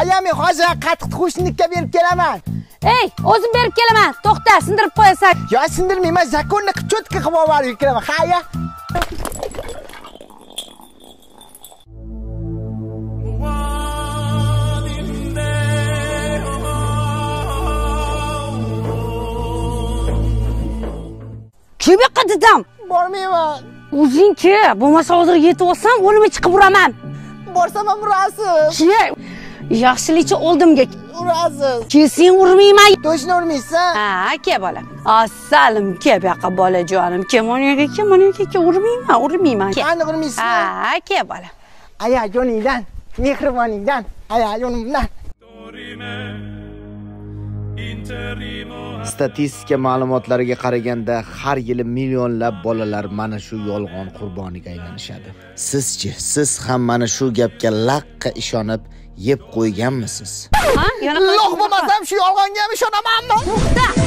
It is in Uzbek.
aya men hozir qatiq qo'shnilikka berib kelaman. Ey o'zim berib kelaman. To'xta sindirib qo'yasan. Yo sindirmayman zakonni cho'tka qilib olib kelaman. Ha aya. Kim yoqqa dedim bormayman o'zing chi? Bo'lmasa hozir yetib olsam o'limga chiqib uraman borsam ham urasiz chi yaxshilikcha oldimga urasiz. Sen urmayman. Точно urmaysan? Ha ke bola. Assalim ke bu yoqqa bolajonim. Ke mana yoqqa ke mana yoqqa ke urmayman urmayman. Ke qani urmaysiz ha ke bola. Aya joningdan mehriboningdan. Aya yonimdan. Statistika ma'lumotlariga qaraganda har yili millionlab bolalar mana shu yolg'on qurboniga aylanishadi. Sizchi siz ham mana shu gapga laqqa ishonib yeb qo'yganmisiz? Ha? Yana loq bo'lmasam shu yolg'onga ham ishonamanmi to'xta